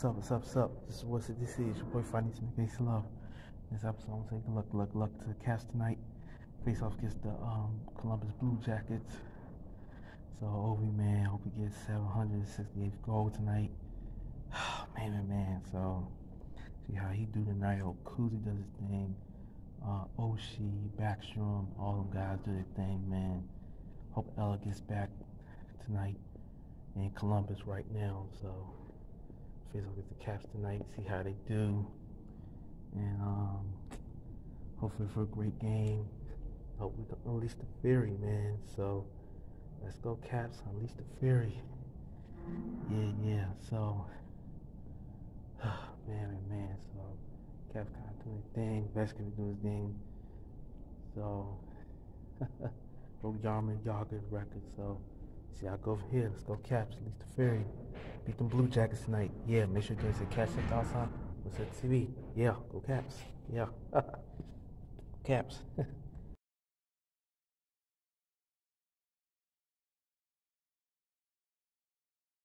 What's up? What's up? What's up? This is what's it? This is your boy Finance Face Love. This episode, I'm saying good luck, luck, luck to the Caps tonight. Face off against the um, Columbus Blue Jackets. So Ovi man, hope he gets 768th goal tonight. man, man, man. So see how he do tonight. Hope Kuzi does his thing. Uh, Oshie, Backstrom, all them guys do their thing, man. Hope Ella gets back tonight in Columbus right now. So face off against the Caps tonight. See how they do, and um, hopefully for a great game. Hope we can unleash the fury, man. So let's go, Caps! Unleash the fury. Yeah, yeah. So, man, man, man. So Caps kind of doing their thing. Veskin doing his thing. So, Yarman, Jagr's record. So. See, I go from here. Let's go Caps. At least the Fury. Beat them Blue Jackets tonight. Yeah, make sure you guys catch that outside. Wutshood TV? Yeah, go Caps. Yeah. Caps.